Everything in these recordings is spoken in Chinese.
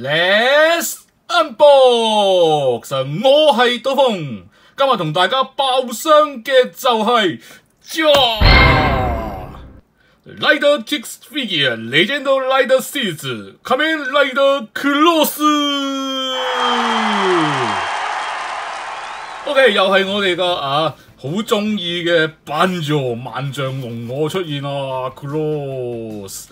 Let's unbox，我係刀锋，今日同大家爆箱嘅就係 Lighter Kicks Figure Legend Lighter Series Coming Lighter Cross。OK，又係我哋個啊好中意嘅班咗萬丈龙我出現啦 Cross。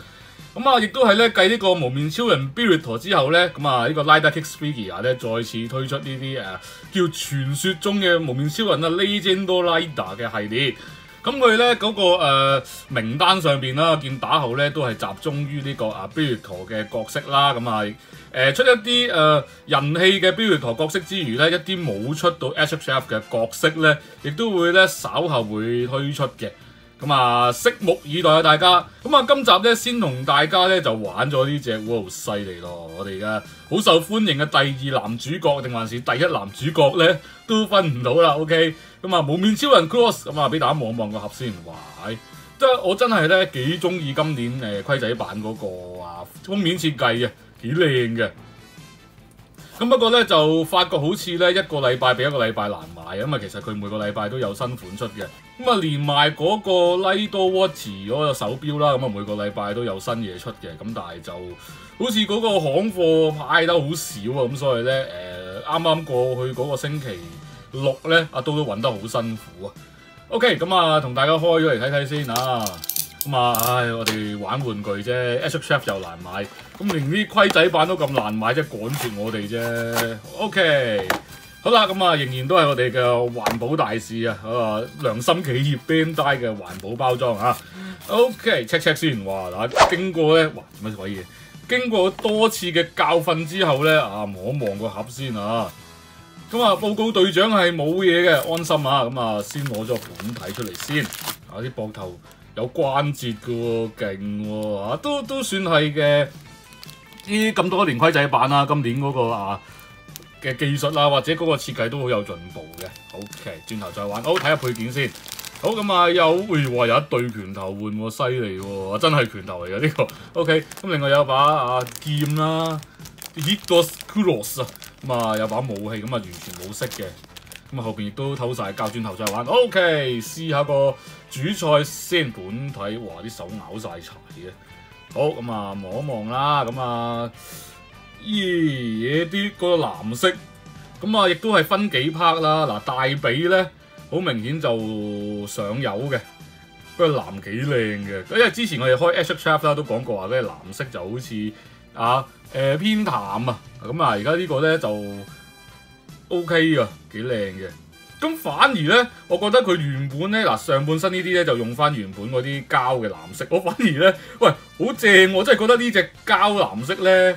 咁啊，亦都係咧繼呢個無面超人 Beerus 之後咧，咁啊呢個 Lighter Kicks Figure 咧再次推出呢啲誒叫傳說中嘅無面超人啊 Legend Lighter 嘅系列。咁佢咧嗰個、呃、名單上邊啦，見打後咧都係集中於呢個啊 Beerus 嘅角色啦。咁啊誒出一啲誒、人氣嘅 Beerus 角色之餘咧，一啲冇出到 HHF 嘅角色咧，亦都會咧稍後會推出嘅。咁啊，拭目以待啊，大家！咁啊，今集咧先同大家咧就玩咗呢隻，哇，犀利咯！我哋而家好受歡迎嘅第二男主角定還是第一男主角咧，都分唔到啦。OK，咁啊，無面超人 Cross，咁啊，俾大家望望個盒先。哇，即係我真係咧幾中意今年誒規仔版嗰個啊封面設計啊，幾靚嘅。咁不過咧就發覺好似咧一個禮拜比一個禮拜難買，因為其實佢每個禮拜都有新款出嘅。咁啊連埋嗰個 Lido Watch 嗰個手錶啦，咁啊每個禮拜都有新嘢出嘅。咁但係就好似嗰個行貨派得好少啊，咁所以咧誒啱啱過去嗰個星期六咧，阿都都揾得好辛苦啊。OK，咁啊同大家開咗嚟睇睇先啊。咁啊，唉，我哋玩玩具啫，HHF 又難買，咁連啲規仔版都咁難買，即係趕住我哋啫。OK，好啦，咁啊，仍然都係我哋嘅環保大使啊，啊，良心企業 Bandai 嘅環保包裝啊。OK，check check 先，哇，嗱，經過咧，哇，乜鬼嘢？經過多次嘅教訓之後咧，啊，望一望個盒先啊。咁啊，報告隊長係冇嘢嘅，安心啊。咁啊，先攞咗本體出嚟先，啊，啲膊頭。有關節嘅喎，勁喎，都都算係嘅。呢咁多年規仔版啦，今年嗰個啊嘅技術啊，或者嗰個設計都好有進步嘅。OK，轉頭再玩，好睇下配件先。好咁啊，有會話有一對拳頭換喎，犀利喎，真係拳頭嚟嘅呢個。OK，咁另外有把啊劍啦，Hitos Cross 啊，咁啊有把武器，咁啊完全冇色嘅。咁啊後邊亦都偷晒膠，轉頭再玩。OK，試下個主菜先，本體，哇啲手咬晒柴嘅。好，咁啊望一望啦，咁啊咦嘢啲個藍色，咁啊亦都係分幾 part 啦。嗱大髀咧，好明顯就上有嘅，不過藍幾靚嘅。因為之前我哋開 HHF 啦都講過話咧，藍色就好似啊誒、偏淡啊，咁啊而家呢個咧就。O K 啊，幾靚嘅。咁反而咧，我覺得佢原本咧嗱上半身呢啲咧就用翻原本嗰啲膠嘅藍色。我反而咧，喂，好正！我真係覺得呢隻膠藍色咧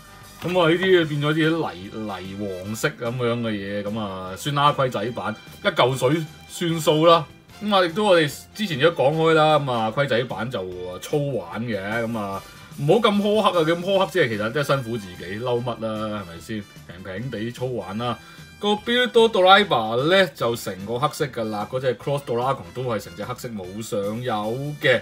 咁啊呢啲變咗啲泥泥黃色咁樣嘅嘢，咁啊酸蝦龜仔版一嚿水算數啦。咁啊亦都我哋之前都講開啦，咁啊規仔版就粗玩嘅，咁啊唔好咁苛刻啊，咁苛刻即係其實真係辛苦自己，嬲乜啦，係咪先？平平地粗玩啦。個 Build Driver 咧就成個黑色噶啦，嗰隻 Cross Dragon 都係成隻黑色冇上有嘅，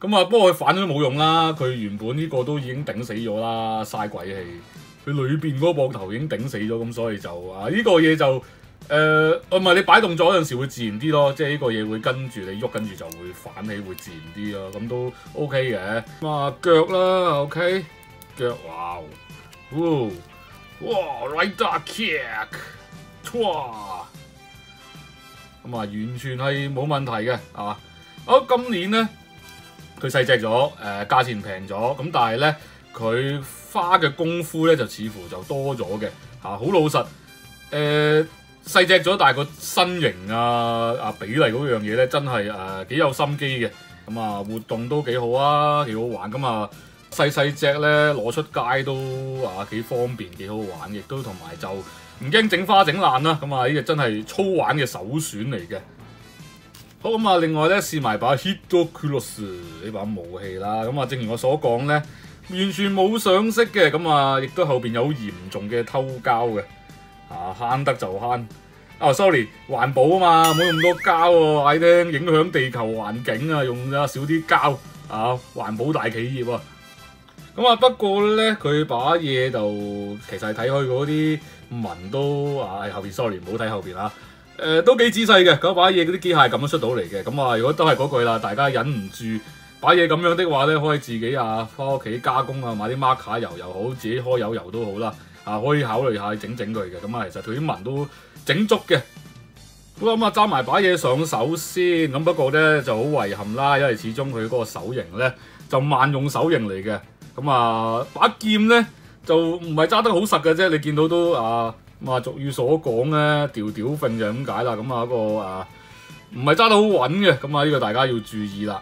咁啊，不過佢反咗都冇用啦。佢原本呢個都已經頂死咗啦，嘥鬼氣。佢裏邊嗰個膊頭已經頂死咗，咁所以就啊，呢、這個嘢就誒，唔、呃、係你擺動作嗰陣時會自然啲咯。即係呢個嘢會跟住你喐，跟住就會反起，會自然啲咯。咁都 OK 嘅。咁啊，腳啦，OK，腳，哇，哇，Rider Kick，哇！咁啊，完全係冇問題嘅，係嘛？好，今年咧佢細隻咗，誒價錢平咗，咁但係咧佢花嘅功夫咧就似乎就多咗嘅嚇，好老實誒細隻咗，但係個身形啊啊比例嗰樣嘢咧真係誒幾有心機嘅，咁啊活動都幾好啊，幾好玩咁啊！細細隻咧攞出街都啊幾方便，幾好玩，亦都同埋就唔驚整花整爛啦。咁啊呢個真係粗玩嘅首選嚟嘅。好咁啊，另外咧試埋把 Hitokuros 呢把武器啦。咁啊，正如我所講咧，完全冇上色嘅。咁啊，亦都後邊有好嚴重嘅偷膠嘅。啊，慳得就慳。啊，sorry，環保啊嘛，冇咁多膠喎，啊，嗌聽影響地球環境啊，用啊少啲膠啊，環保大企業啊。咁啊，不過咧，佢把嘢就其實睇開嗰啲紋都啊，後邊 sorry 唔好睇後邊啊，誒、都幾仔細嘅，嗰把嘢嗰啲機械咁樣出到嚟嘅。咁啊，如果都係嗰句啦，大家忍唔住把嘢咁樣的話咧，可以自己啊翻屋企加工啊，買啲 marker 油又好，自己開油油都好啦，啊可以考慮下整整佢嘅。咁啊，其實佢啲紋都整足嘅。好咁啊，揸埋把嘢上手先。咁不過咧就好遺憾啦，因為始終佢嗰個手型咧就萬用手型嚟嘅。咁啊，把劍咧就唔係揸得好實嘅啫，你見到都啊，咁啊俗語所講咧，吊吊揈就咁解啦。咁啊，一個啊唔係揸得好穩嘅，咁啊呢個大家要注意啦。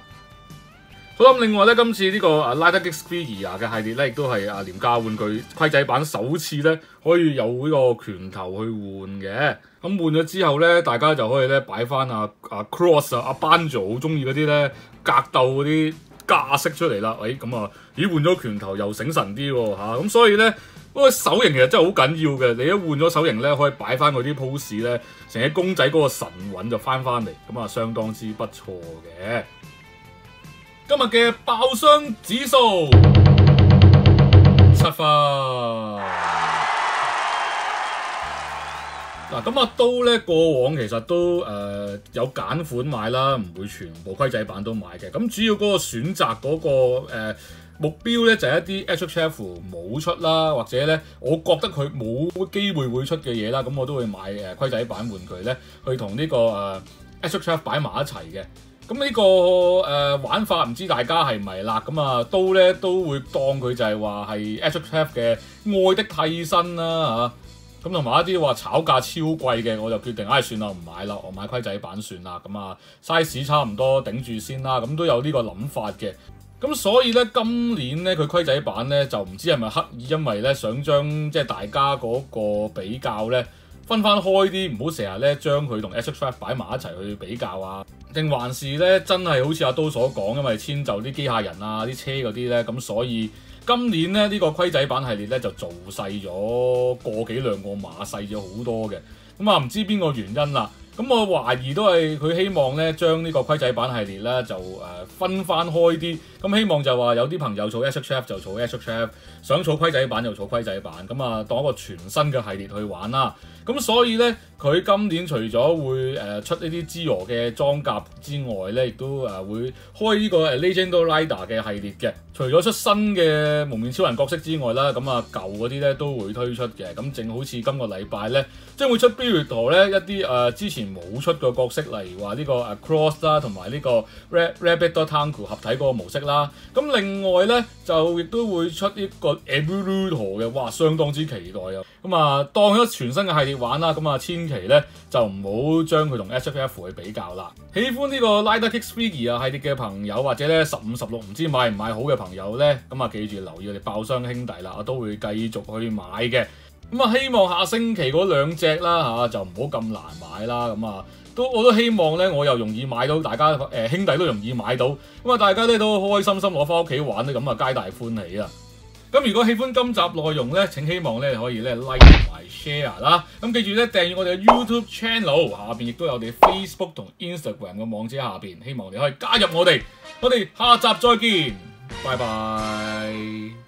好啦，另外咧，今次呢個啊 Rider Kick Figure 嘅系列咧，亦都係啊廉價玩具規仔版首次咧可以有呢個拳頭去換嘅。咁換咗之後咧，大家就可以咧擺翻啊啊 Cross 啊阿 ban 好中意嗰啲咧格鬥嗰啲。架式出嚟啦，喂、哎，咁啊，咦換咗拳頭又醒神啲喎嚇，咁、所以咧嗰個手型其實真係好緊要嘅，你一換咗手型咧，可以擺翻嗰啲 pose 咧，成隻公仔嗰個神韻就翻翻嚟，咁啊相當之不錯嘅。今日嘅爆箱指數七分。嗱咁啊刀咧過往其實都誒、有揀款買啦，唔會全部規仔版都買嘅。咁主要嗰個選擇嗰、個、呃、目標咧就係、一啲 HHF 冇出啦，或者咧我覺得佢冇機會會出嘅嘢啦，咁我都會買誒規仔版玩具咧去同呢、個誒、HHF 擺埋一齊嘅。咁呢、個誒、玩法唔知大家係咪啦？咁啊都咧都會當佢就係話係 HHF 嘅愛的替身啦嚇。咁同埋一啲話炒價超貴嘅，我就決定唉、算啦，唔買啦，我買規仔版算啦。咁啊 size 差唔多頂住先啦。咁都有呢個諗法嘅。咁所以咧，今年咧佢規仔版咧就唔知係咪刻意，因為咧想將即係大家嗰個比較咧分翻開啲，唔好成日咧將佢同 HHF 擺埋一齊去比較啊。定還是咧真係好似阿刀所講，因為遷就啲機械人啊、啲車嗰啲咧，咁所以。今年咧呢、呢個規仔版系列咧就做細咗個幾兩個碼細咗好多嘅，咁啊唔知邊個原因啦。咁我懷疑都係佢希望咧將呢個規仔版系列咧就誒、分翻開啲，咁希望就話有啲朋友儲 HHF 就儲 HHF，想儲規仔版就儲規仔版，咁啊當一個全新嘅系列去玩啦。咁所以咧佢今年除咗會誒、出呢啲 Zero 嘅裝甲之外咧，亦都誒會開呢個誒 Legend Rider 嘅系列嘅。除咗出新嘅蒙面超人角色之外啦，咁啊舊嗰啲咧都會推出嘅。咁正好似今個禮拜咧，將會出 b 咧一啲誒、之前冇出嘅角色，例如話呢個誒 Cross 啦，同埋呢個 Rabbit Tanku 合體嗰個模式啦。咁另外咧就亦都會出呢個 Evoluto 嘅，哇，相當之期待啊！咁啊當咗全新嘅系列玩啦，咁啊千祈咧就唔好將佢同 HFF 去比較啦。喜歡呢個 Rider Kick Figure 系列嘅朋友，或者咧十五十六唔知買唔買好嘅朋友，朋友咧，咁啊記住留意我哋爆箱兄弟啦，我都會繼續去買嘅。咁啊，希望下星期嗰兩隻啦吓就唔好咁難買啦。咁啊，都我都希望咧，我又容易買到，大家誒、兄弟都容易買到。咁啊，大家咧都開開心心攞翻屋企玩咧，咁啊皆大歡喜啊！咁如果喜歡今集內容咧，請希望咧可以咧 like 同埋 share 啦。咁記住咧訂閱我哋嘅 YouTube channel，下邊亦都有我哋 Facebook 同 Instagram 嘅網址下邊，希望你可以加入我哋。我哋下集再見。拜拜。